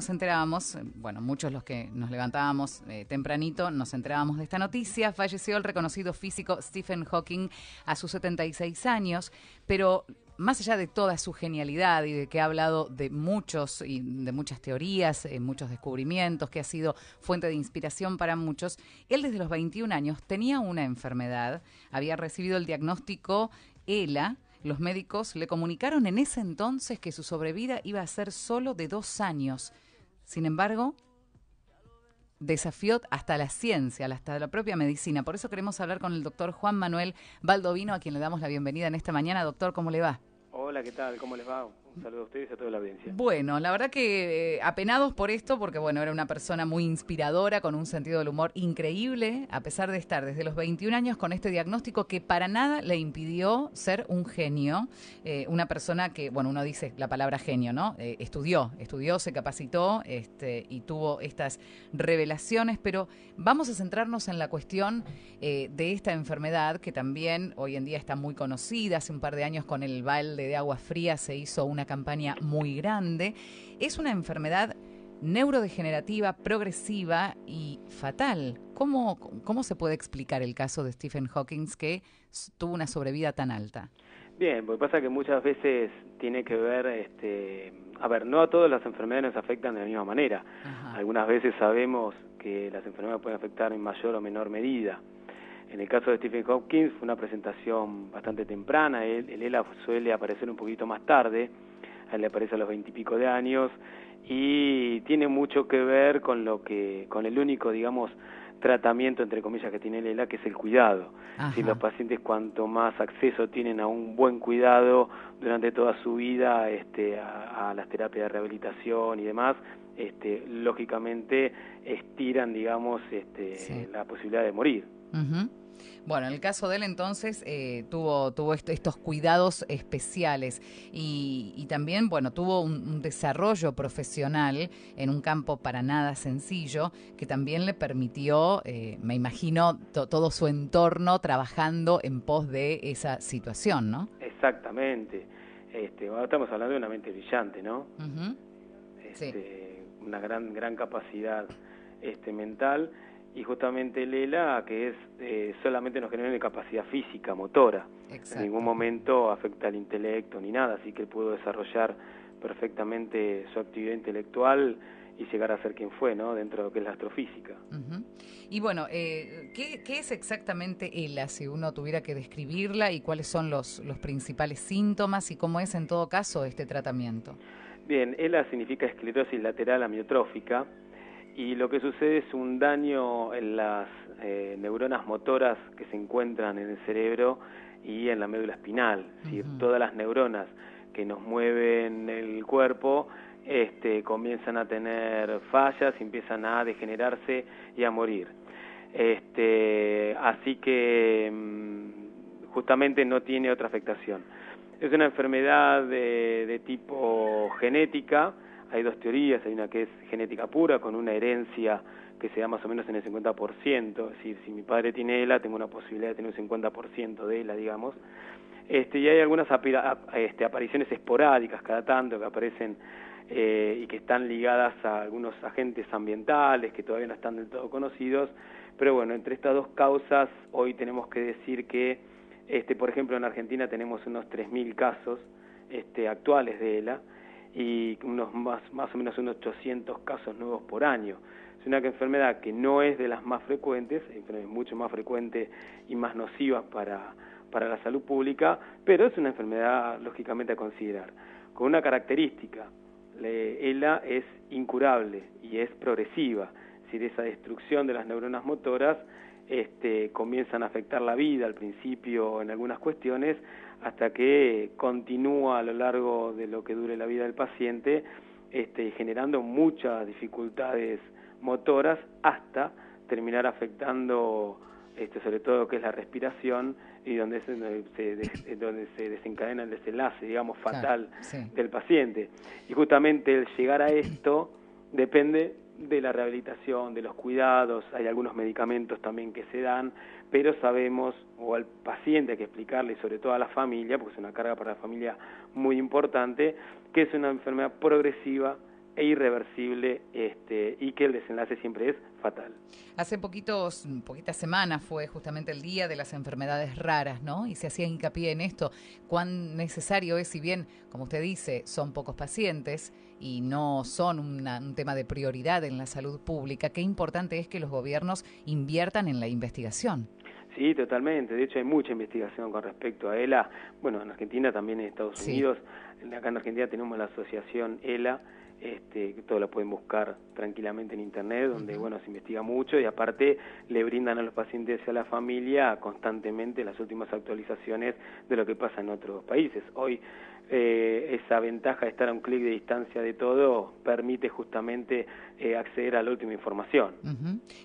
Nos enterábamos, eh, bueno, muchos los que nos levantábamos eh, tempranito, nos enterábamos de esta noticia. Falleció el reconocido físico Stephen Hawking a sus 76 años, pero más allá de toda su genialidad y de que ha hablado de muchos y de muchas teorías, eh, muchos descubrimientos, que ha sido fuente de inspiración para muchos, él desde los 21 años tenía una enfermedad, había recibido el diagnóstico ELA, los médicos le comunicaron en ese entonces que su sobrevida iba a ser solo de dos años. Sin embargo, desafió hasta la ciencia, hasta la propia medicina. Por eso queremos hablar con el doctor Juan Manuel Baldovino, a quien le damos la bienvenida en esta mañana. Doctor, ¿cómo le va? Hola, ¿qué tal? ¿Cómo les va? Un saludo a ustedes y a toda la audiencia. Bueno, la verdad que eh, apenados por esto, porque bueno, era una persona muy inspiradora, con un sentido del humor increíble, a pesar de estar desde los 21 años con este diagnóstico que para nada le impidió ser un genio, eh, una persona que, bueno, uno dice la palabra genio, ¿no? Eh, estudió, estudió, se capacitó este, y tuvo estas revelaciones, pero vamos a centrarnos en la cuestión de esta enfermedad que también hoy en día está muy conocida. Hace un par de años con el balde de agua fría se hizo una campaña muy grande. Es una enfermedad neurodegenerativa, progresiva y fatal. ¿Cómo, ¿Cómo se puede explicar el caso de Stephen Hawking que tuvo una sobrevida tan alta? Bien, porque pasa que muchas veces tiene que ver, este, a ver, no a todas las enfermedades nos afectan de la misma manera. Algunas veces sabemos que las enfermedades pueden afectar en mayor o menor medida. En el caso de Stephen Hawking fue una presentación bastante temprana, el ELA suele aparecer un poquito más tarde, a él le aparece a los veintipico de años y tiene mucho que ver con lo que, con el único, digamos, tratamiento entre comillas que tiene el ELA, que es el cuidado. Si los pacientes cuanto más acceso tienen a un buen cuidado durante toda su vida, este, a, las terapias de rehabilitación y demás, este, lógicamente estiran, digamos, este, la posibilidad de morir. Bueno, en el caso de él entonces eh, tuvo, tuvo estos cuidados especiales y, también, bueno, tuvo un, desarrollo profesional en un campo para nada sencillo que también le permitió, eh, me imagino, todo su entorno trabajando en pos de esa situación, ¿no? Exactamente. Este, ahora estamos hablando de una mente brillante, ¿no? Este, una gran, gran capacidad este, mental y justamente Lela, que es eh, solamente nos genera una capacidad física, motora. En ningún momento afecta al intelecto ni nada, así que pudo desarrollar perfectamente su actividad intelectual y llegar a ser quien fue, ¿no? Dentro de lo que es la astrofísica. Y bueno, eh, ¿qué, ¿qué, es exactamente ELA, si uno tuviera que describirla, y cuáles son los, los principales síntomas y cómo es en todo caso este tratamiento? Bien, ELA significa esclerosis lateral amiotrófica, y lo que sucede es un daño en las eh, neuronas motoras que se encuentran en el cerebro y en la médula espinal. si Todas las neuronas que nos mueven el cuerpo este, comienzan a tener fallas, empiezan a degenerarse y a morir. Este, así que mm, justamente no tiene otra afectación. Es una enfermedad de tipo genética, hay dos teorías, hay una que es genética pura, con una herencia que se da más o menos en el 50%, es decir, si mi padre tiene ELA, tengo una posibilidad de tener un 50% de ELA, digamos. Este, y hay algunas este, apariciones esporádicas cada tanto que aparecen eh, y que están ligadas a algunos agentes ambientales que todavía no están del todo conocidos, pero bueno, entre estas dos causas hoy tenemos que decir que, este, por ejemplo, en Argentina tenemos unos 3.000 casos este, actuales de ELA, y unos más, más o menos unos 800 casos nuevos por año. Es una enfermedad que no es de las más frecuentes, es mucho más frecuente y más nociva para, para la salud pública, pero es una enfermedad lógicamente a considerar. Con una característica, ELA es incurable y es progresiva, es decir, esa destrucción de las neuronas motoras este, comienzan a afectar la vida al principio en algunas cuestiones, hasta que continúa a lo largo de lo que dure la vida del paciente, este, generando muchas dificultades motoras hasta terminar afectando este, sobre todo lo que es la respiración y donde se, donde se desencadena el desenlace, digamos, fatal del paciente. Y justamente el llegar a esto depende de la rehabilitación, de los cuidados, hay algunos medicamentos también que se dan, pero sabemos, o al paciente hay que explicarle, sobre todo a la familia, porque es una carga para la familia muy importante, que es una enfermedad progresiva e irreversible este, y que el desenlace siempre es fatal. Hace poquitos, poquitas semanas fue justamente el día de las enfermedades raras, ¿no? Y se hacía hincapié en esto, cuán necesario es, si bien, como usted dice, son pocos pacientes y no son un tema de prioridad en la salud pública, qué importante es que los gobiernos inviertan en la investigación. Sí, totalmente. De hecho, hay mucha investigación con respecto a ELA. Bueno, en Argentina también en Estados Unidos. Acá en Argentina tenemos la asociación ELA, este, que todos la pueden buscar tranquilamente en internet, donde bueno se investiga mucho y aparte le brindan a los pacientes y a la familia constantemente las últimas actualizaciones de lo que pasa en otros países. Hoy eh, esa ventaja de estar a un clic de distancia de todo permite justamente eh, acceder a la última información.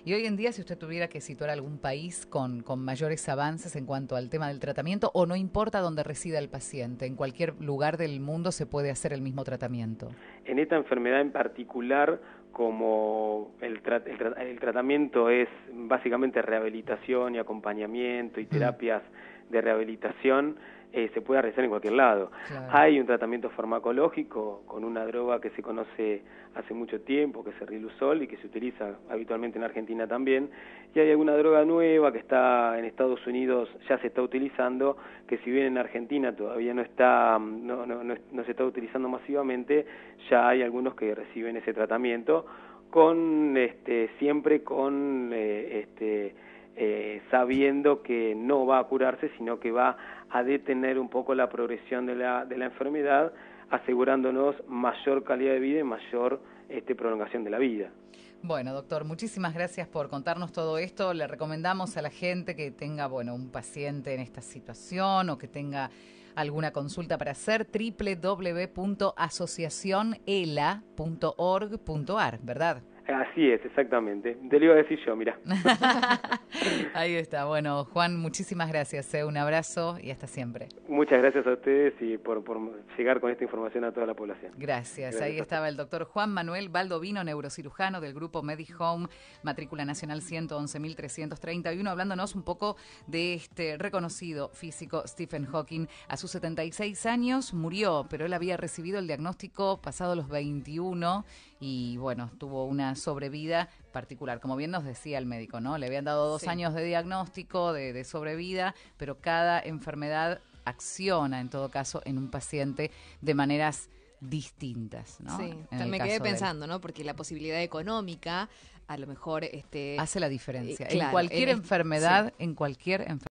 Y hoy en día, si usted tuviera que situar algún país con, con mayores avances en cuanto al tema del tratamiento, o no importa dónde resida el paciente, en cualquier lugar del mundo se puede hacer el mismo tratamiento. En esta enfermedad en particular, como el, el, tratamiento es básicamente rehabilitación y acompañamiento y mm. terapias de rehabilitación, eh, se puede realizar en cualquier lado. Hay un tratamiento farmacológico con una droga que se conoce hace mucho tiempo, que es el Rilusol y que se utiliza habitualmente en Argentina también, y hay alguna droga nueva que está en Estados Unidos, ya se está utilizando, que si bien en Argentina todavía no está, no, no, no, se está utilizando masivamente, ya hay algunos que reciben ese tratamiento con este siempre con eh, este eh, sabiendo que no va a curarse, sino que va a detener un poco la progresión de la, de la enfermedad, asegurándonos mayor calidad de vida y mayor este, prolongación de la vida. Bueno, doctor, muchísimas gracias por contarnos todo esto. Le recomendamos a la gente que tenga, bueno, un paciente en esta situación o que tenga alguna consulta para hacer www.asociacionela.org.ar, ¿verdad? Así es, exactamente. Te lo iba a decir yo, mira. Ahí está. Bueno, Juan, muchísimas gracias. Eh. Un abrazo y hasta siempre. Muchas gracias a ustedes y por, llegar con esta información a toda la población. Gracias. Ahí estaba el doctor Juan Manuel Baldovino, neurocirujano del grupo MediHome, matrícula nacional 111.331, hablándonos un poco de este reconocido físico Stephen Hawking. A sus 76 años murió, pero él había recibido el diagnóstico pasado los 21 y bueno, tuvo una sobrevida particular. Como bien nos decía el médico, ¿no? Le habían dado dos años de diagnóstico, de, sobrevida, pero cada enfermedad acciona, en todo caso, en un paciente de maneras distintas, ¿no? Sí, me quedé pensando, ¿no? Porque la posibilidad económica, a lo mejor, este... Hace la diferencia. Eh, en cualquier enfermedad, en cualquier enfermedad